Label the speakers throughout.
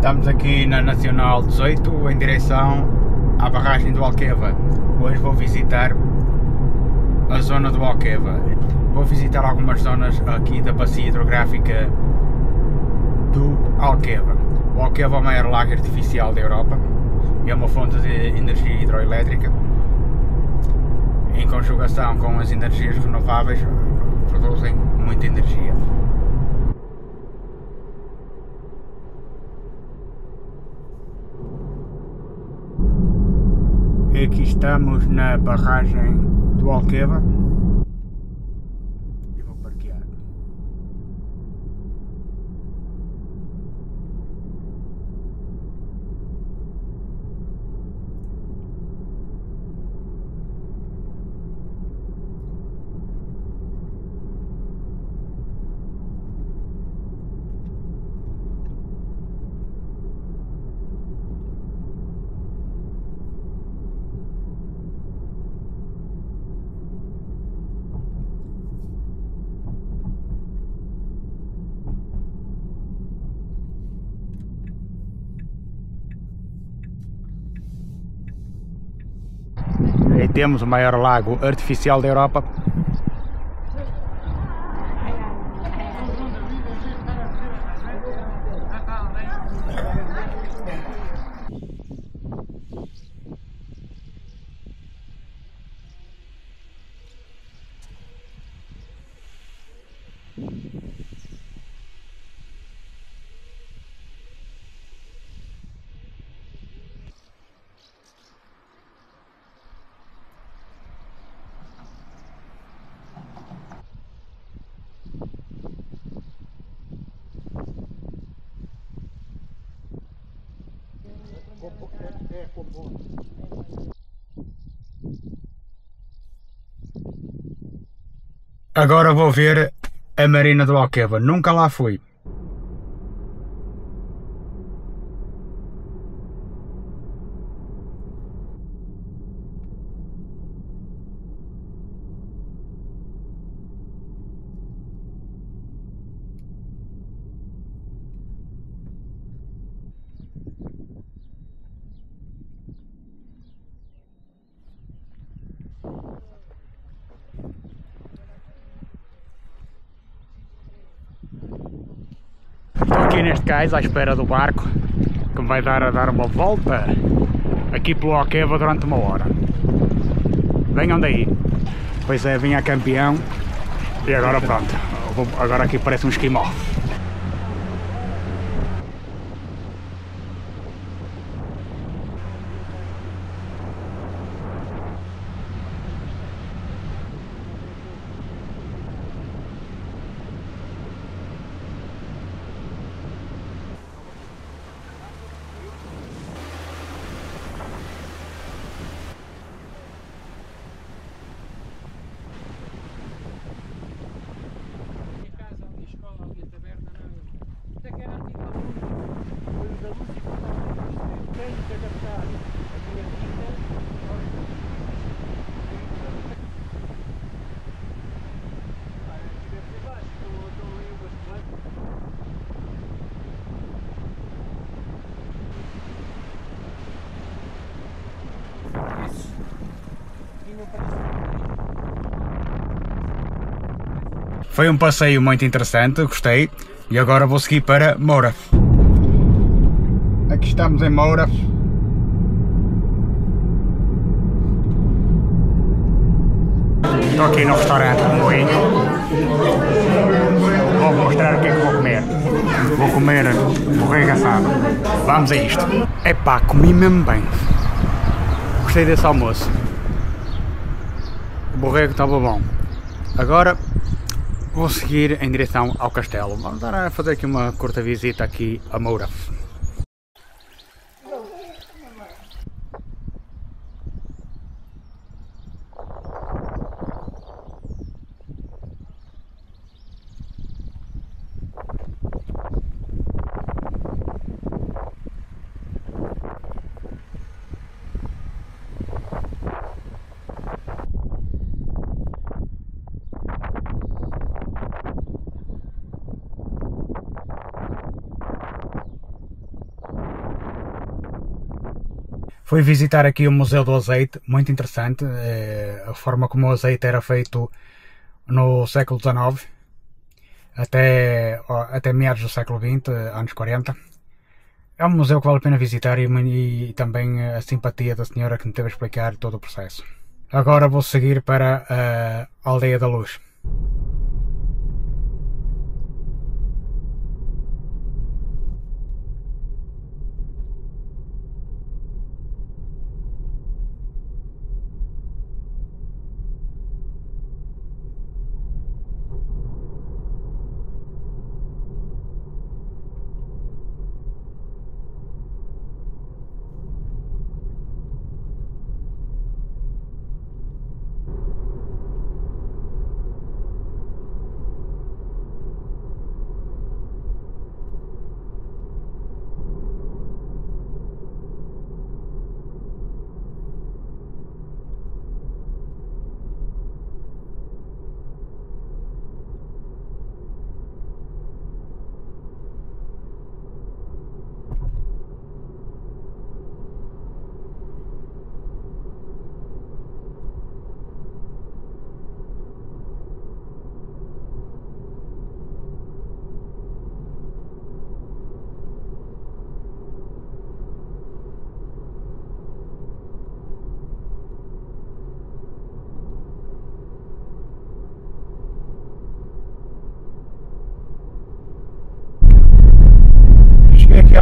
Speaker 1: Estamos aqui na Nacional 18 em direção à barragem do Alqueva. Hoje vou visitar a zona do Alqueva. Vou visitar algumas zonas aqui da bacia hidrográfica do Alqueva. O Alqueva é o maior lago artificial da Europa e é uma fonte de energia hidroelétrica. Em conjugação com as energias renováveis, produzem muita energia. E aqui estamos na barragem do Alqueva. E vou parquear. E temos o maior lago artificial da Europa. Agora vou ver a Marina do Alqueva. Nunca lá fui. Estou aqui neste cais à espera do barco que me vai dar a dar uma volta aqui pelo Alqueva durante uma hora. Venham daí. Pois é, vim a campeão e agora pronto. Agora aqui parece um esquimó.
Speaker 2: Em casa, ali a escola, ali a taberna, não. Até que era antigo da luz. Da luz e portanto, tenho que adaptar a minha vida aos Aqui deve ser baixo, estão estão ali umas plantas. Isso. E não parece
Speaker 1: Foi um passeio muito interessante, gostei. E agora vou seguir para Moura. Aqui estamos em Moura. Estou aqui no restaurante Moinho. Vou mostrar o que é que vou comer. Vou comer borrega assado. Vamos a isto. Epá, comi mesmo bem. Gostei desse almoço. O borrego estava bom. Agora Vou seguir em direção ao castelo. Vamos dar a fazer aqui uma curta visita aqui a Moura. Fui visitar aqui o Museu do Azeite, muito interessante, é, a forma como o azeite era feito no século XIX até, até meados do século XX, anos 40. É um museu que vale a pena visitar e, e também a simpatia da senhora que me teve a explicar todo o processo. Agora vou seguir para a Aldeia da Luz.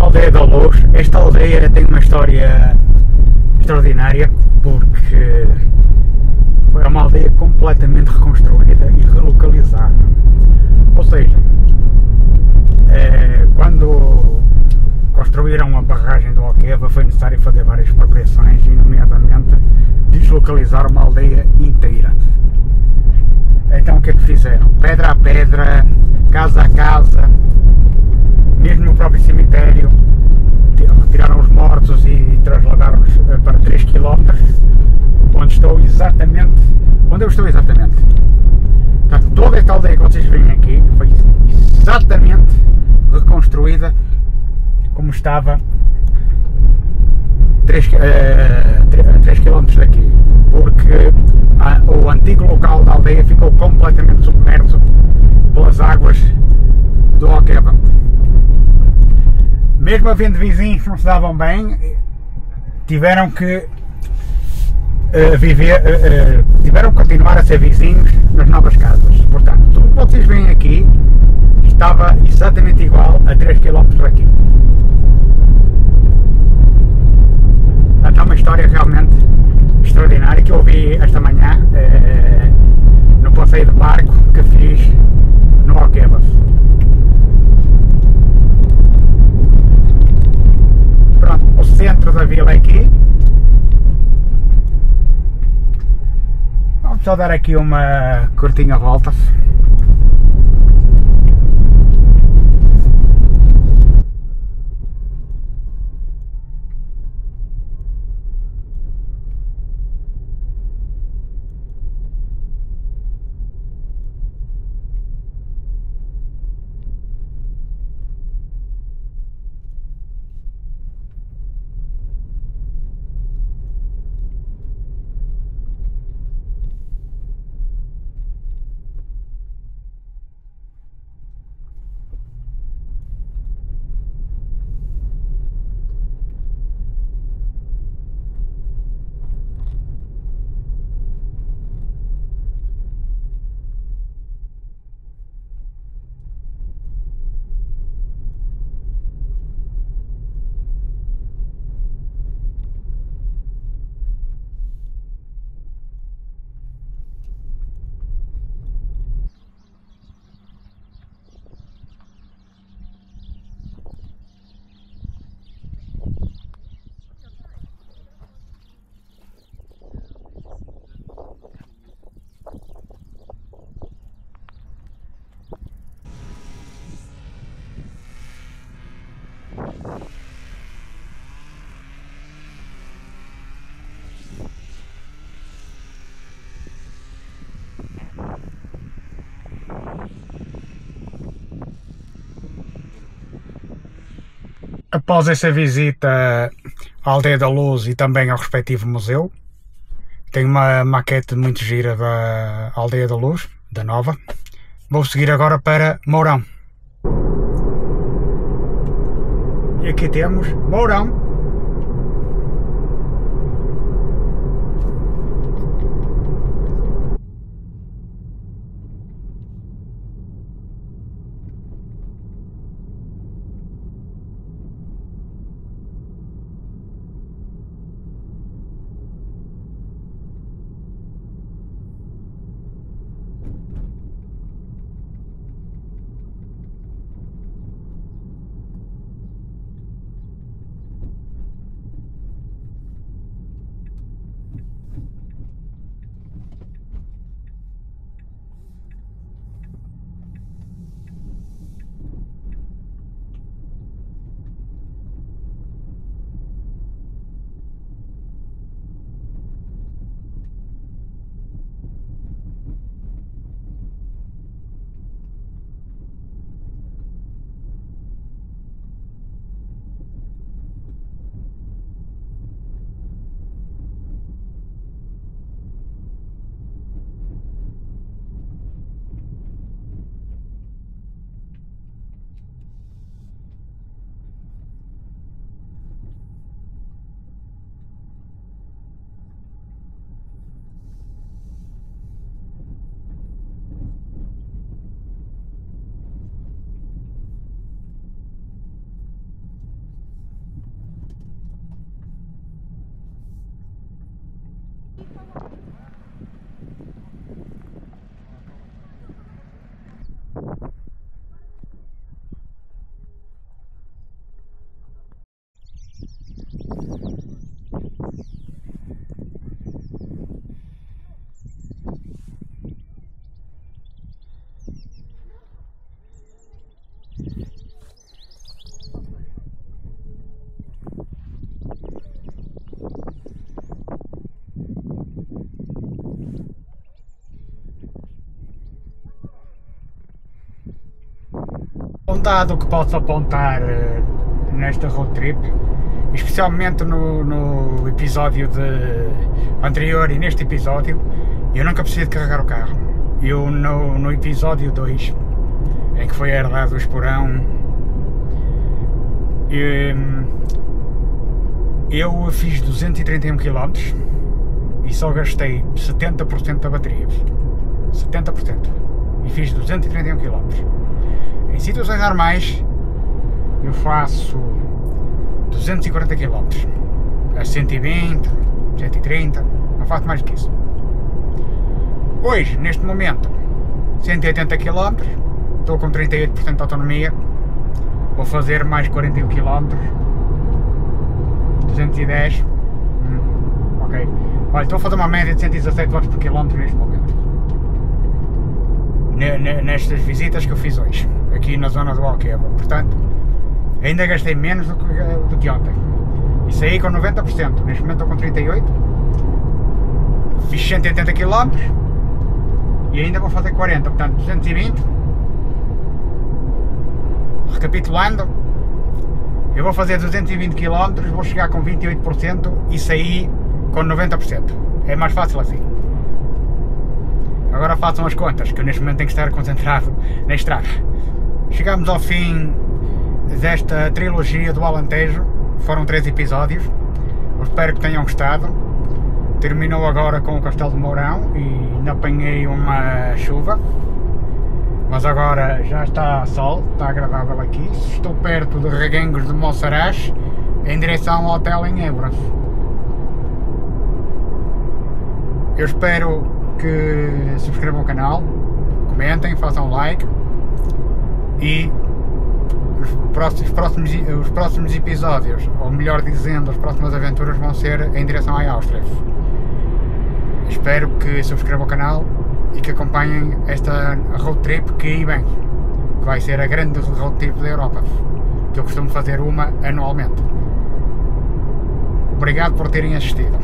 Speaker 1: aldeia da Luz. Tem uma história extraordinária porque foi uma aldeia completamente reconstruída e relocalizada. Ou seja, é, quando construíram a barragem do Alqueva foi necessário fazer várias expropriações e nomeadamente deslocalizar uma aldeia inteira. Então o que é que fizeram? Pedra a pedra, casa a casa, mesmo no próprio cemitério, retiraram os mortos e trasladaram-nos eh, para 3 km, onde estou exatamente, onde eu estou exatamente. Portanto, toda esta aldeia que vocês veem aqui foi exatamente reconstruída como estava 3, 3 km daqui, porque a, o antigo local da aldeia ficou completamente submerso pelas águas do Alqueva mesmo havendo vizinhos que não se davam bem, tiveram que uh, viver, uh, uh, tiveram que continuar a ser vizinhos nas novas casas. Portanto, tudo que vocês veem aqui estava exatamente igual a 3 km daqui. Portanto, é uma história realmente extraordinária que eu ouvi esta manhã no passeio de barco que fiz no Alquebas. Centro da vila aqui. Vamos só dar aqui uma curtinha volta. Após essa visita à Aldeia da Luz e também ao respectivo museu. Tem uma maquete muito gira da Aldeia da Luz, da Nova. Vou seguir agora para Mourão. E aqui temos Mourão, Apontado que posso apontar eh, nesta road trip, especialmente no, no episódio de, anterior e neste episódio, eu nunca precisei de carregar o carro. Eu no, no episódio 2, em que foi herdado o esporão, eu, eu fiz 231 km e só gastei 70% da bateria. 70%. E fiz 231 km. Em situações normais, eu faço 240 km. A 120, 130, não faço mais do que isso. Hoje, neste momento, 180 km, estou com 38% de autonomia, vou fazer mais 41 km, 210, hum, ok. Olha, estou a fazer uma média de 117 watts por km neste momento. Nestas visitas que eu fiz hoje, aqui na zona do Alqueva. Portanto, ainda gastei menos do que, do que ontem. E saí com 90%. Neste momento estou com 38%. Fiz 180 km e ainda vou fazer 40, portanto 220. Recapitulando, eu vou fazer 220 km, vou chegar com 28% e sair com 90%. É mais fácil assim. Agora façam as contas, que eu neste momento tenho que estar concentrado na estrada. Chegamos ao fim desta trilogia do Alentejo, foram três episódios, eu espero que tenham gostado. Terminou agora com o Castelo de Mourão e ainda apanhei uma chuva, mas agora já está sol, está agradável aqui. Estou perto de Reguengos de Monsaraz, em direção ao hotel em Évora. Eu espero que subscrevam o canal, comentem, façam like e os próximos, próximos, os próximos episódios, ou melhor dizendo, as próximas aventuras vão ser em direção à Áustria. Espero que subscrevam o canal e que acompanhem esta road trip que aí vem, que vai ser a grande road trip da Europa, que eu costumo fazer uma anualmente. Obrigado por terem assistido.